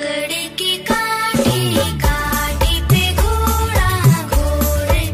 पकड़ के